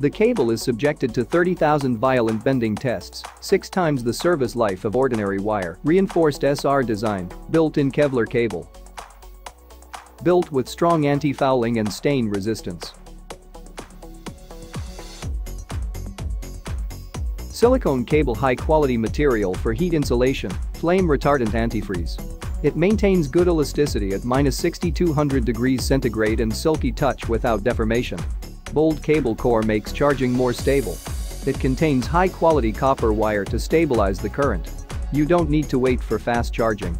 The cable is subjected to 30,000 violent bending tests, six times the service life of ordinary wire. Reinforced SR design, built-in Kevlar cable. Built with strong anti-fouling and stain resistance. Silicone cable high-quality material for heat insulation, flame retardant antifreeze. It maintains good elasticity at minus 6200 degrees centigrade and silky touch without deformation. Bold cable core makes charging more stable. It contains high-quality copper wire to stabilize the current. You don't need to wait for fast charging.